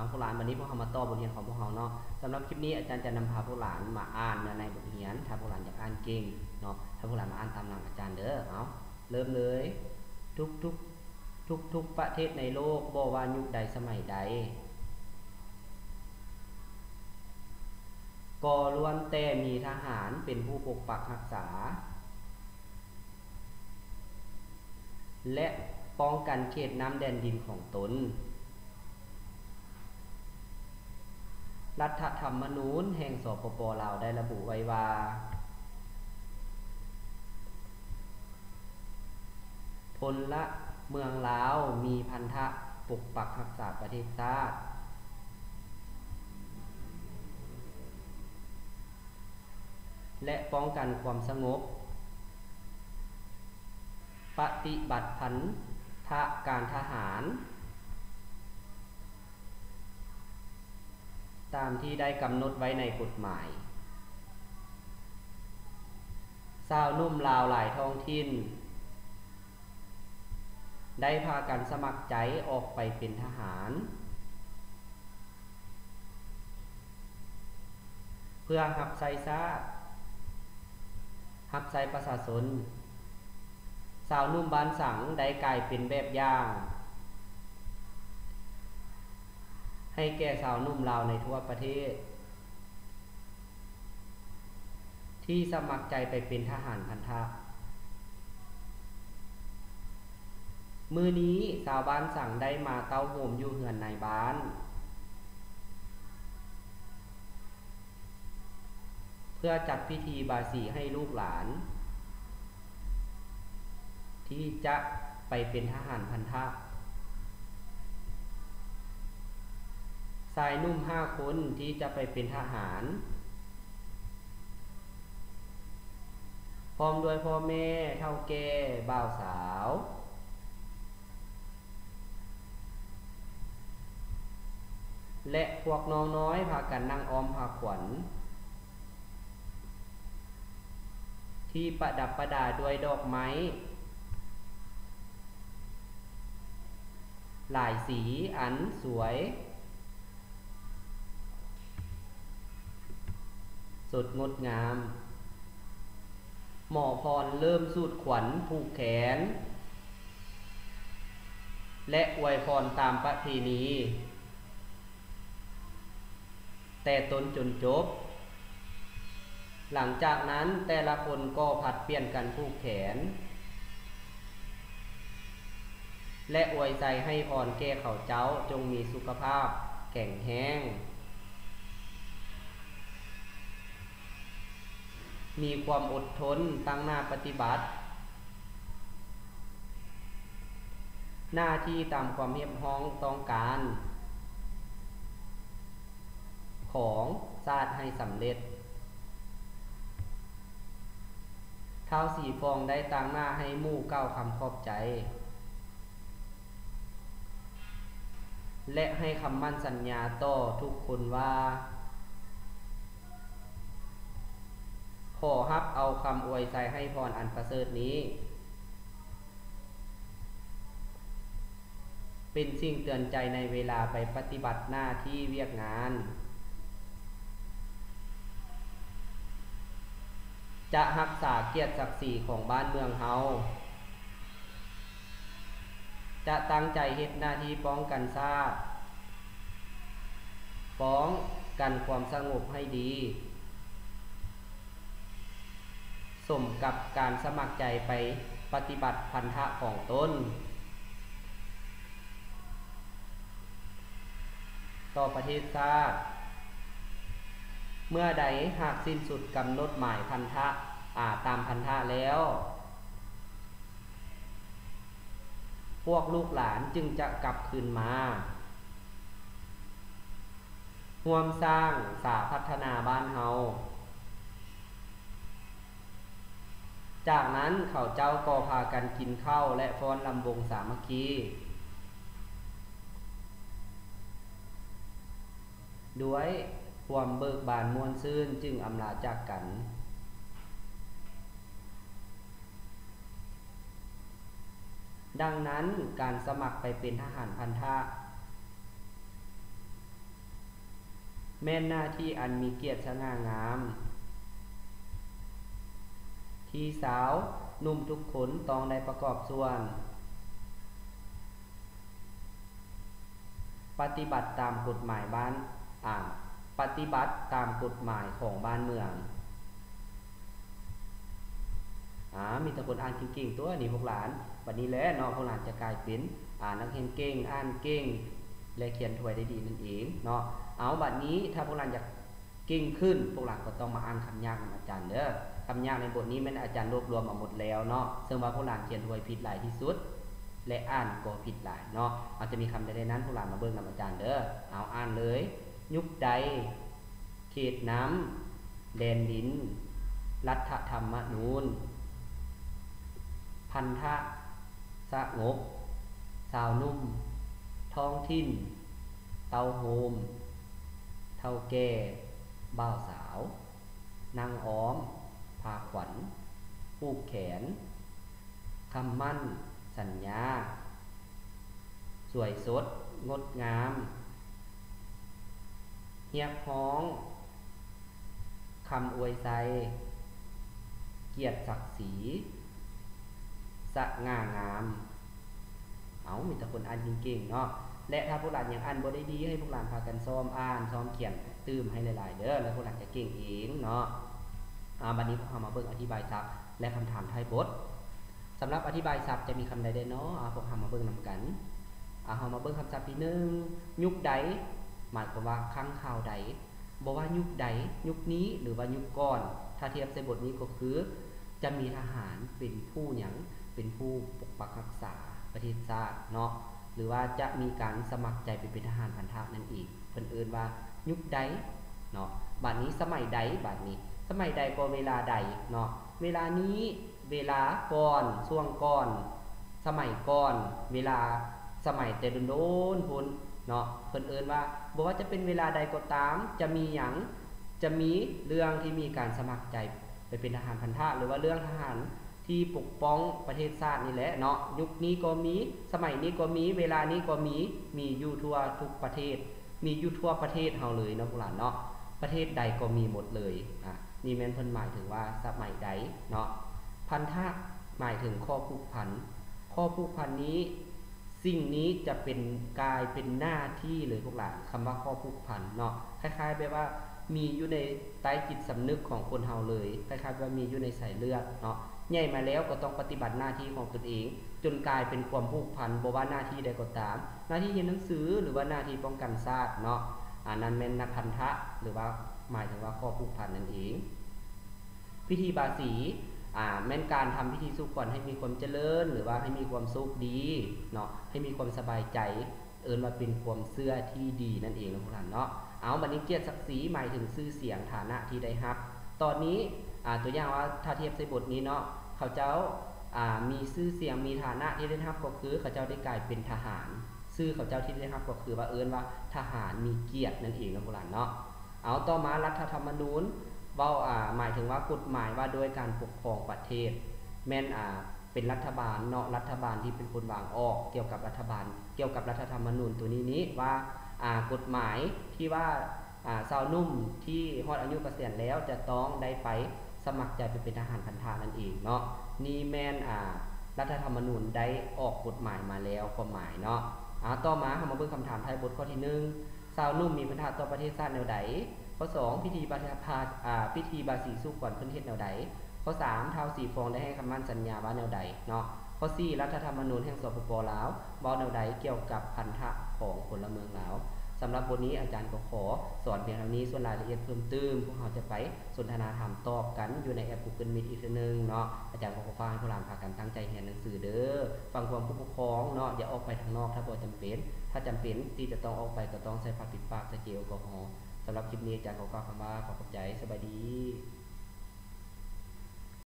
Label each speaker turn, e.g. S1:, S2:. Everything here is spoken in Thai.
S1: เอาผู้หลานวันนี้พวกเรามาต่อบทเรียนของพวกเราเนาะสำหรับคลิปนี้อาจารย์จะนำพาผู้หลานมาอ่านในบทเรียน ถ้าผู้หลานอยากอ่านเก่งเนาะถ้าผู้หลานมาอ่านตามหลังอาจารย์เด้อเอาเริ่มเลย ทุกทุกทุกทุกประเทศในโลกบ่ว่ายุคใดสมัยใดก็ล้วนแต่มีทหารเป็นผู้ปกปักรักษา และป้องกันเขตน้ำแดนดินของตน รัฐธรรมนูญแห่งสปปลาวได้ระบุไว้ว่า พลละเมืองลาวมีพันธะปกปักรักษาประเทศชาติและป้องกันความสงบ ปฏิบัติพันธะการทหาร ตามที่ได้กำหนดไว้ในกฎหมายสาวนุ่มลาวหลายท้องถิ่น ได้พากันสมัครใจออกไปเป็นทหาร เพื่อหับใส่ซาหับใส่ประชาชนสาวนุ่มบ้านสังได้กลายเป็นแบบอย่าง ให้แก่สาวนุ่มลาวในทั่วประเทศ ที่สมัครใจไปเป็นทหารพันธะมือนี้สาวบ้านสั่งได้มาเต้าโหมอยู่เหือนในบ้าน เพื่อจัดพิธีบาสีให้ลูกหลาน ที่จะไปเป็นทหารพันธะ ชายนุ่มห้าคนที่จะไปเป็นทหาร พร้อมด้วยพ่อแม่เท่าแก่บ่าวสาว และพวกน้องน้อยพากันนั่งออมพาขวัญ ที่ประดับประดาด้วยดอกไม้หลายสีอันสวย สดงดงาม หมอพรเริ่มสูดขวัญผูกแขน และอวยพรตามประเพณี แต่ตนจนจบ หลังจากนั้นแต่ละคนก็ผัดเปลี่ยนกันผูกแขน และอวยใจให้พรแก่เขาเจ้าจงมีสุขภาพแข็งแรง มีความอดทนตั้งหน้าปฏิบัติ หน้าที่ตามความเรียบร้องต้องการ ของชาติให้สำเร็จ เท้าสีฟองได้ตั้งหน้าให้มู่เก้าคำขอบใจ และให้คำมั่นสัญญาต่อทุกคนว่า ขอฮับเอาคำอวยใจให้พรอันประเสริฐนี้ เป็นสิ่งเตือนใจในเวลาไปปฏิบัติหน้าที่เวียกงาน จะรักษาเกียรติศักดิ์ศรีของบ้านเมืองเฮาจะตั้งใจเฮ็ดหน้าที่ป้องกันชาติป้องกันความสงบให้ดี สมกับการสมัครใจไปปฏิบัติพันธะของตน ต่อประเทศชาติ เมื่อใดหากสิ้นสุดกำหนดหมายพันธะอาตามพันธะแล้ว พวกลูกหลานจึงจะกลับคืนมาร่วมสร้างสาพัฒนาบ้านเฮา จากนั้นเขาเจ้าก็พากันกินข้าวและฟ้อนลำวงสามัคคี ด้วยความเบิกบานมวลซื่นจึงอำลาจากกัน ดังนั้นการสมัครไปเป็นทหารพันธะแม่นหน้าที่อันมีเกียรติสง่างาม ที่สาวหนุ่มทุกคนตองได้ประกอบส่วน ปฏิบัติตามกฎหมายบ้านอ่าปฏิบัติตามกฎหมายของบ้านเมืองอ่ามีแต่คนอ่านเก่งๆตัวนี้พวกหลานวันนี้แหละเนาะพวกหลานจะกลายเป็นอ่านนักเรียนเก่งอ่านเก่งและเขียนถวยได้ดีนั่นเองเนาะเอาบัดนี้ถ้าพวกหลานอยากเก่งขึ้นพวกหลานก็ต้องมาอ่านคำยากของอาจารย์เด้อ คำยากในบทนี้แม่นอาจารย์รวบรวมมาหมดแล้วเนาะซึ่งว่าพวกหลานเขียนถวยผิดหลายที่สุด และอ่านก็ผิดหลายเนาะอาจจะมีคำใดๆนั้นพวกหลานมาเบิ่งนำอาจารย์เด้อเอาอ่านเลย ยุคใดเขตน้ำแดนดิน รัฐธรรมนูญพันธะสะงบ สาวนุ่ม ท้องถิ่น เตาโฮม เท่าแก่บ่าวสาว นางอ้อม พาขวัญผูกแขนคำมั่น สัญญา สวยสด งดงาม เฮียบฮ้องคำอวยใจเกียรติศักดิ์ศรีสะง่างาม เอามีแต่คนอ่านเก่งๆเนาะ และถ้าพวกหลานยังอ่านบ่ได้ดี ให้พวกหลานพากันซ้อมอ่านซ้อมเขียนตื้มให้หลายๆเด้อแล้วพวกหลานจะเก่งเองเนาะ อ่าบัดนี้พวกเรามาเบิ่งอธิบายศัพท์และคำถามท้ายบทสำหรับอธิบายศัพท์จะมีคำใดได้เนาะพวกเรามาเบิ่งนำกันอาเฮามาเบิ่งคำศัพท์ที่1ยุคใด หมายความว่าครั้งข่าวใดบ่ว่ายุคใดยุคนี้หรือว่ายุคก่อน ถ้าเทียบใส่บทนี้ก็คือ จะมีทหารเป็นผู้หยังเป็นผู้ปกปักรักษาประเทศชาติเนาะหรือว่าจะมีการสมัครใจไปเป็นทหารพันธะนั่นอีกเพิ่นเอิ้นว่ายุคใดเนาะบัดนี้สมัยใดบัดนี้ สมัยใดก็เวลาใดเนาะเวลานี้เวลาก่อนช่วงก่อน สมัยก่อน เวลาสมัยแต่โดนๆพุ่นเนาะเพิ่นเอิ้นว่าบ่ว่าจะเป็นเวลาใดก็ตาม จะมีหยังจะมีเรื่องที่มีการสมัครใจไปเป็นทหารพันธะหรือว่าเรื่องทหารที่ปกป้องประเทศชาตินี่แหละเนาะยุคนี้ก็มีสมัยนี้ก็มีเวลานี้ก็มีมีอยู่ทั่วทุกประเทศ มีอยู่ทั่วประเทศเฮาเลยเนาะพวกหลานเนาะประเทศใดก็มีหมดเลยอะ นี่แม่นเพิ่นหมายถึงว่าสมัยใดเนาะพันธะหมายถึงข้อผูกพัน ข้อผูกพันนี้ สิ่งนี้จะเป็นกายเป็นหน้าที่เลยพวกหลานคำว่าข้อผูกพันเนาะคล้ายๆแบบว่ามีอยู่ในใต้จิตสำนึกของคนเฮาเลยคล้ายๆว่ามีอยู่ในสายเลือดเนาะใหญ่มาแล้วก็ต้องปฏิบัติหน้าที่ของตนเอง จนกลายเป็นความผูกพันบ่ว่าหน้าที่ใดก็ตาม หน้าที่เรียนหนังสือหรือว่าหน้าที่ป้องกันชาติเนาะอันนั้นแม่นนักพันธะหรือว่า หมายถึงว่าข้อผูกพันนั่นเอง พิธีบาสีอ่าแม่นการทำพิธีสุขก่อนให้มีความเจริญ หรือว่าให้มีความสุขดีเนาะให้มีความสบายใจ เอิ้นว่าเป็นความเชื่อที่ดีนั่นเองนะพวกท่านเนาะเอาบัดนี้เกียรติศักดิ์ศรีหมายถึงชื่อเสียงฐานะที่ได้รับ ตอนนี้อ่าตัวอย่างว่าถ้าเทียบใส่บทนี้เนาะเขาเจ้าอ่ามีชื่อเสียงมีฐานะที่ได้รับก็คือเขาเจ้าได้กลายเป็นทหารชื่อเขาเจ้าที่ได้รับก็คือว่าเอิ้นว่าทหารมีเกียรตินั่นเองนะพวกท่านเนาะ เอาต่อมารัฐธรรมนูญเว้าอ่าหมายถึงว่ากฎหมายว่าโดยการปกครองประเทศ แม่นอ่าเป็นรัฐบาลเนาะรัฐบาลที่เป็นคนวางออก เกี่ยวกับรัฐบาล เกี่ยวกับรัฐธรรมนูญตัวนี้นี้ว่าอ่ากฎหมายที่ว่าอ่าสาวนุ่มที่ฮอดอายุเกษียณแล้วจะต้องได้ไปสมัครใจไปเป็นทหารพันธะนั่นเองเนาะนี่แม่นอ่ารัฐธรรมนูญได้ออกกฎหมายมาแล้วความหมายเนาะอ่าต่อมาเฮามาเบิ่งคำถามท้ายบทข้อที่1 สาวนุ่มมีพันธะต่อประเทศชาติแนวใดข้อ2พิธีบาพาอ่าพิธีบาสีสุก่อนเพิ่นเท็ดแนวใดข้อ3ท้าสีฟองได้ให้คำมั่นสัญญาว่าแนวใดเนาะข้อ4รัฐธรรมนูญแห่งสปปลาวบอลแนวใดเกี่ยวกับพันธะของพลเมืองลาว สำหรับบทนี้อาจารย์ก็ขอสอนเพียงเท่านี้ส่วนรายละเอียดเพิ่มเติมพวกเราจะไปสนทนาถามตอบกันอยู่ในแอป Google Meet อีกทีนึงเนาะอาจารย์ก็ขอฝากให้พวกเราพากันตั้งใจเรียนหนังสือเด้อฟังความผู้ปกครองเนาะอย่าออกไปทางนอกถ้าบ่จำเป็น ถ้าจำเป็นที่จะต้องออกไปก็ต้องใส่ผ้าปิดปากใส่เจลแอลกอฮอล์สำหรับคลิปนี้อาจารย์ขอกล่าวคำว่าขอขอบใจสบายดี